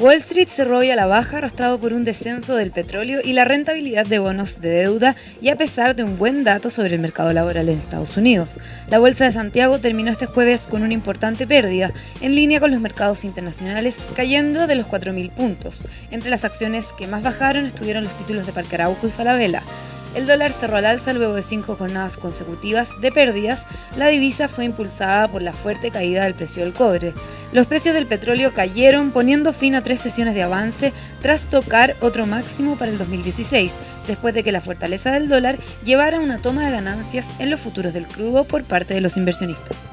Wall Street cerró hoy a la baja, arrastrado por un descenso del petróleo y la rentabilidad de bonos de deuda, y a pesar de un buen dato sobre el mercado laboral en Estados Unidos. La Bolsa de Santiago terminó este jueves con una importante pérdida, en línea con los mercados internacionales, cayendo de los 4.000 puntos. Entre las acciones que más bajaron estuvieron los títulos de Parque Arauco y Falabella. El dólar cerró al alza luego de cinco jornadas consecutivas de pérdidas. La divisa fue impulsada por la fuerte caída del precio del cobre. Los precios del petróleo cayeron poniendo fin a tres sesiones de avance tras tocar otro máximo para el 2016, después de que la fortaleza del dólar llevara una toma de ganancias en los futuros del crudo por parte de los inversionistas.